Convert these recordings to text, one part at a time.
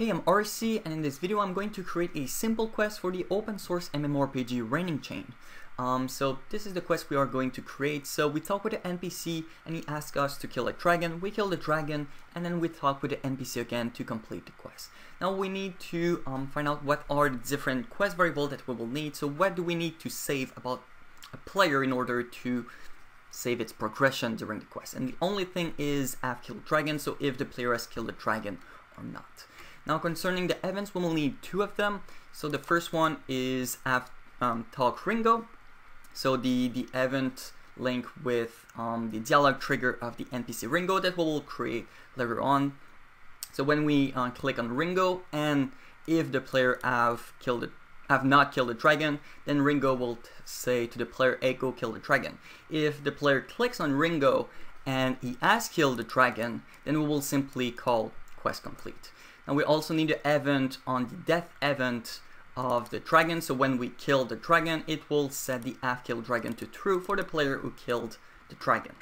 Hey, I'm RC and in this video I'm going to create a simple quest for the open source MMORPG Raining Chain. Um, so this is the quest we are going to create. So we talk with the NPC and he asks us to kill a dragon, we kill the dragon and then we talk with the NPC again to complete the quest. Now we need to um, find out what are the different quest variables that we will need. So what do we need to save about a player in order to save its progression during the quest. And the only thing is I've killed dragon, so if the player has killed a dragon or not. Now concerning the events, we will need two of them. So the first one is um, talk Ringo. So the, the event link with um, the dialogue trigger of the NPC Ringo that we will create later on. So when we uh, click on Ringo and if the player have killed it, have not killed the dragon, then Ringo will say to the player, hey, go kill the dragon. If the player clicks on Ringo and he has killed the dragon, then we will simply call quest complete. And we also need the event on the death event of the dragon. So when we kill the dragon, it will set the have killed dragon to true for the player who killed the dragon.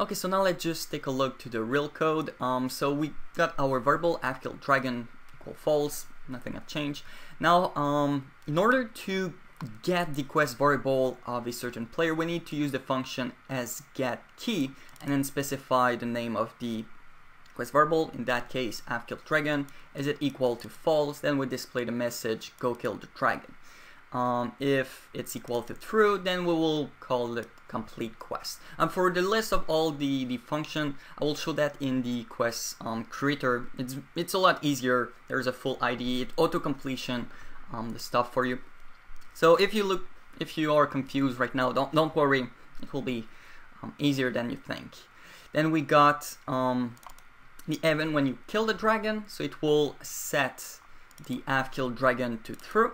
Okay, so now let's just take a look to the real code. Um, so we got our variable have killed dragon equal false, nothing has changed. Now, um, in order to get the quest variable of a certain player, we need to use the function as get key and then specify the name of the quest variable, in that case, I've killed dragon, is it equal to false, then we display the message, go kill the dragon. Um, if it's equal to true, then we will call it complete quest. And for the list of all the, the function, I will show that in the quest um, creator. It's, it's a lot easier. There's a full ID, auto completion, um, the stuff for you. So if you look, if you are confused right now, don't, don't worry, it will be um, easier than you think. Then we got um, the event when you kill the dragon, so it will set the have killed dragon to true.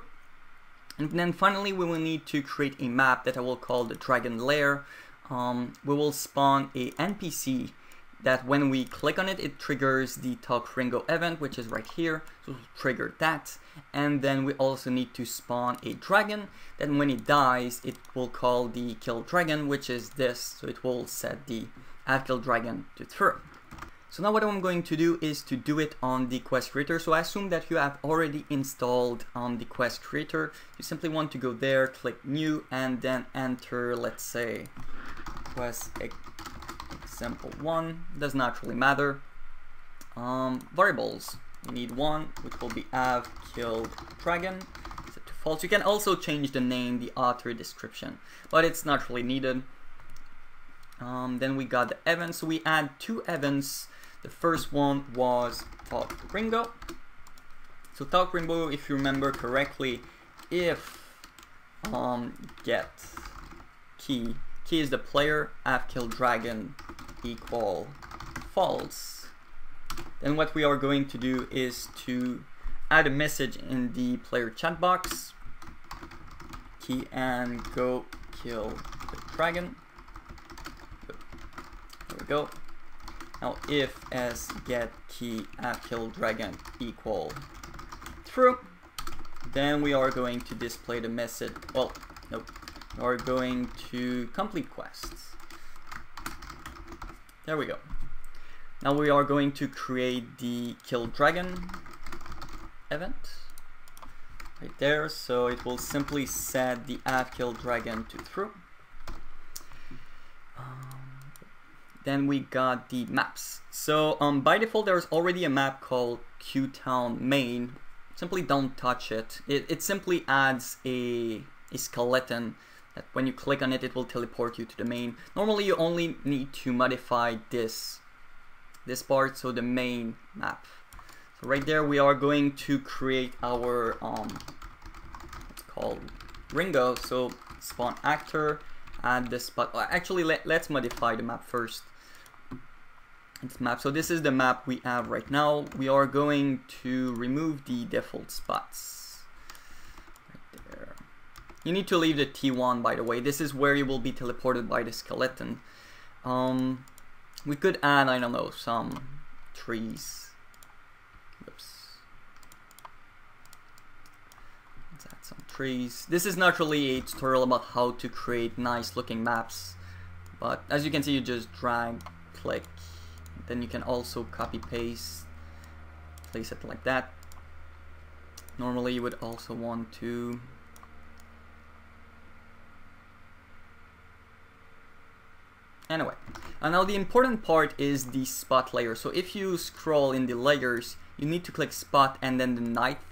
And then finally we will need to create a map that I will call the dragon lair. Um, we will spawn a NPC that when we click on it, it triggers the Talk Ringo event, which is right here, so we'll trigger that. And then we also need to spawn a dragon, then when it dies, it will call the kill dragon, which is this, so it will set the have killed dragon to true. So now what I'm going to do is to do it on the quest creator. So I assume that you have already installed on the quest creator. You simply want to go there, click new, and then enter, let's say, quest example one. Does not really matter. Um, variables. You need one, which will be have killed dragon. Set to false. You can also change the name, the author description, but it's not really needed. Um, then we got the events. So we add two events the first one was Talk Ringo. So Talk Ringo, if you remember correctly, if um, get key, key is the player, have killed dragon equal false, then what we are going to do is to add a message in the player chat box, key and go kill the dragon. There we go. Now if as get key have kill dragon equal true, then we are going to display the message, well, nope, we are going to complete quests. There we go. Now we are going to create the kill dragon event right there. So it will simply set the have kill dragon to true. Then we got the maps. So um, by default, there's already a map called Q-Town Main. Simply don't touch it. It, it simply adds a, a skeleton that when you click on it, it will teleport you to the main. Normally, you only need to modify this, this part, so the main map. So right there, we are going to create our, um, it's called Ringo. So spawn actor, add this spot. Actually, let, let's modify the map first its map. So this is the map we have right now. We are going to remove the default spots. Right there. You need to leave the T1 by the way. This is where you will be teleported by the skeleton. Um, we could add, I don't know, some trees. Oops. Let's add some trees. This is not really a tutorial about how to create nice looking maps. But as you can see, you just drag, click, then you can also copy paste, place it like that. Normally you would also want to Anyway, and now the important part is the spot layer. So if you scroll in the layers, you need to click spot and then the ninth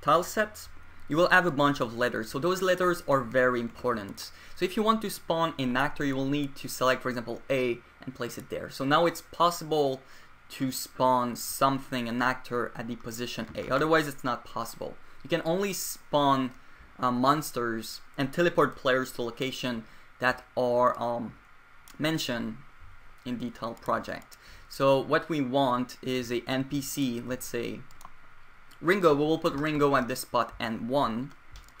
tile set. You will have a bunch of letters. So those letters are very important. So if you want to spawn an actor, you will need to select, for example, A and place it there. So now it's possible to spawn something, an actor at the position A. Otherwise, it's not possible. You can only spawn uh, monsters and teleport players to location that are um, mention in detail project. So what we want is a NPC, let's say Ringo, we will put Ringo at this spot N1.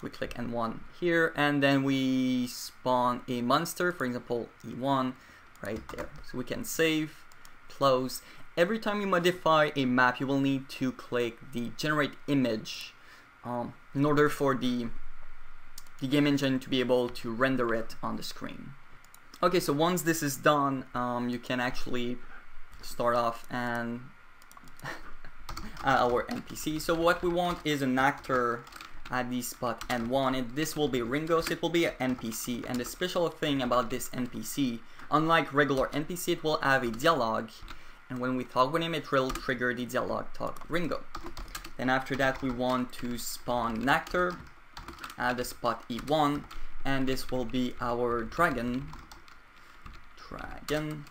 We click N1 here and then we spawn a monster, for example E1 right there. So we can save, close. Every time you modify a map, you will need to click the generate image um, in order for the, the game engine to be able to render it on the screen. Okay, so once this is done, um, you can actually start off and Uh, our NPC. So what we want is an actor at the spot N1 and this will be Ringo, so it will be an NPC. And the special thing about this NPC, unlike regular NPC, it will have a dialogue and when we talk with him, it will trigger the dialogue talk Ringo. Then after that, we want to spawn an actor at the spot E1 and this will be our dragon dragon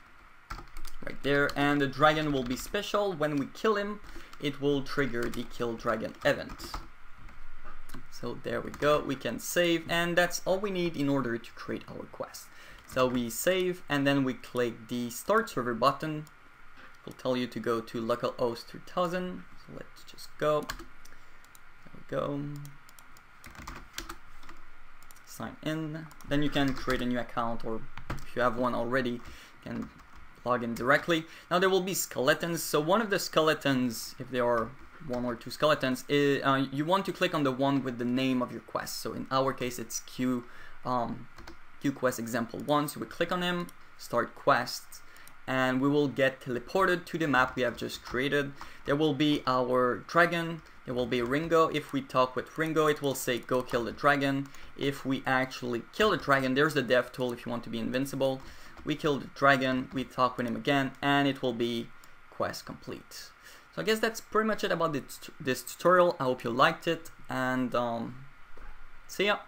right there and the dragon will be special when we kill him it will trigger the kill dragon event. So there we go. We can save and that's all we need in order to create our quest. So we save and then we click the start server button. It will tell you to go to localhost 3000 so let's just go. There we go. Sign in. Then you can create a new account or if you have one already, you can log in directly. Now there will be skeletons. So one of the skeletons, if there are one or two skeletons, is, uh, you want to click on the one with the name of your quest. So in our case, it's Q, um, Q quest example one. So we click on him, start quest, and we will get teleported to the map we have just created. There will be our dragon, it will be Ringo. If we talk with Ringo, it will say go kill the dragon. If we actually kill the dragon, there's the dev tool if you want to be invincible. We kill the dragon, we talk with him again, and it will be quest complete. So I guess that's pretty much it about this, this tutorial. I hope you liked it, and um, see ya!